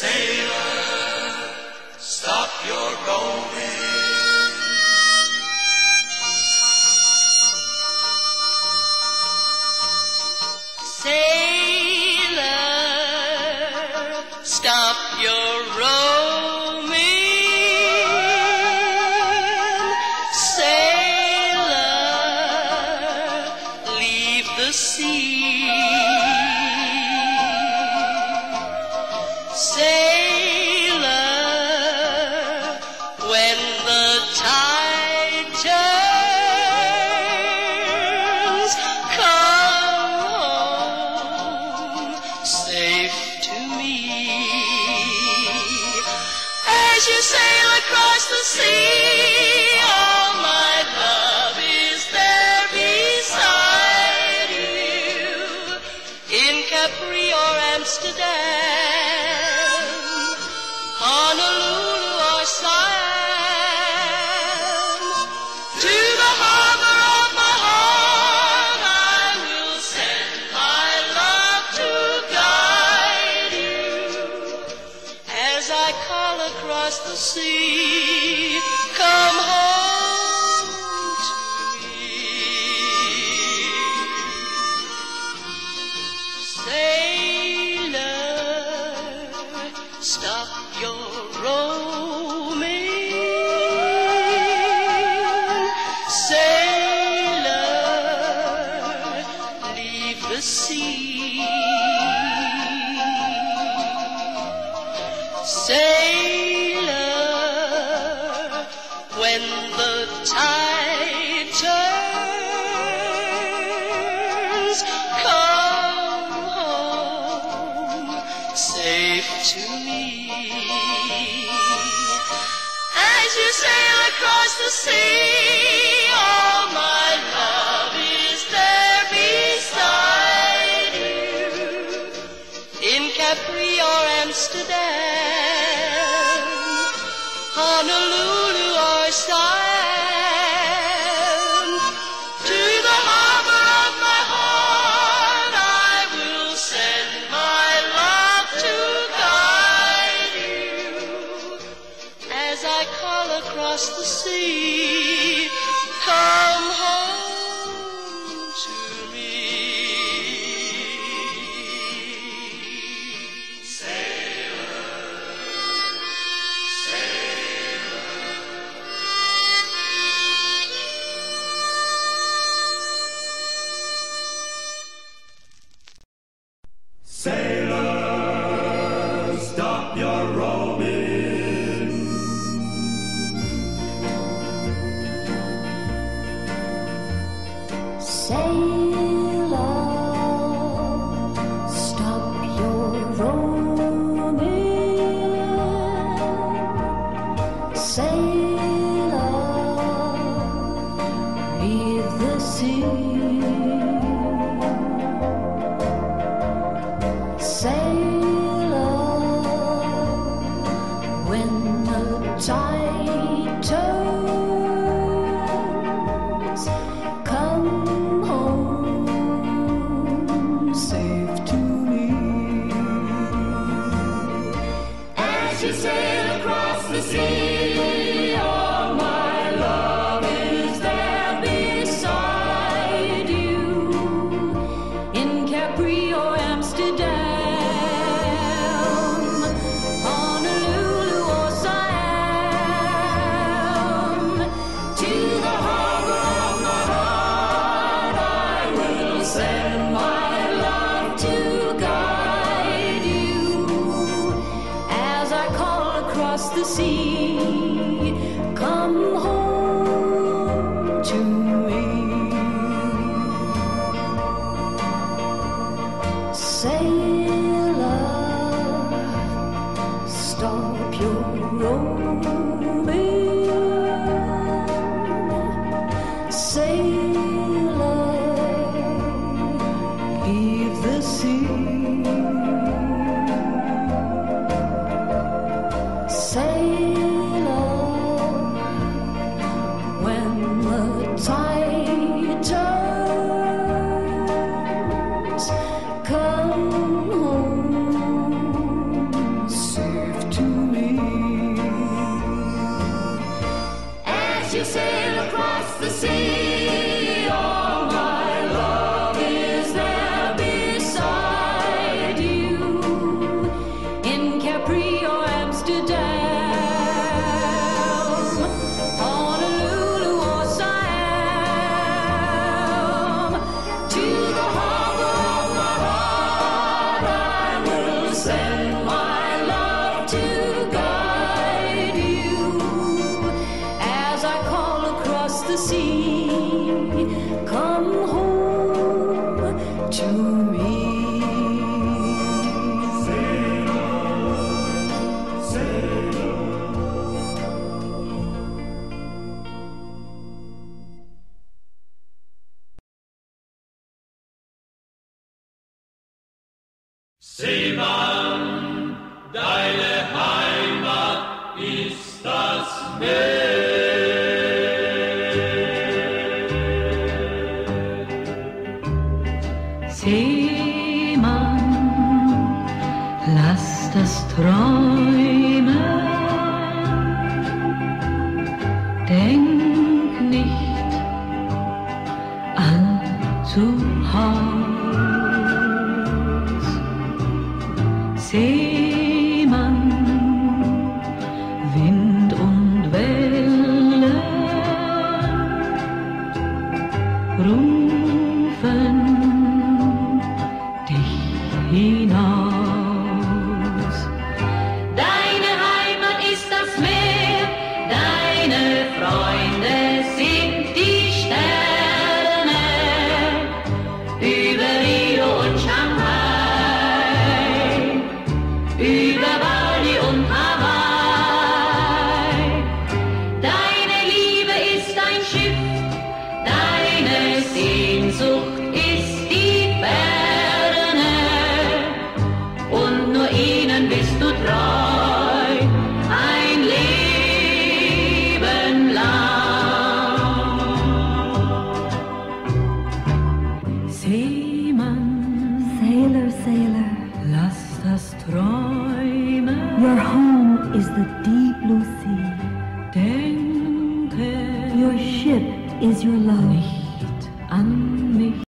Say you sail across the sea. All my love is there beside you in Capri or Amsterdam. across the sea. Come home to me. Sailor, stop your roaming. Sailor, leave the sea. to me. As you sail across the sea. say Sailor, stop your roaming. you say? Seemann, lass das Träumen. Denk nicht an zu Haus. いな Sailor, sailor.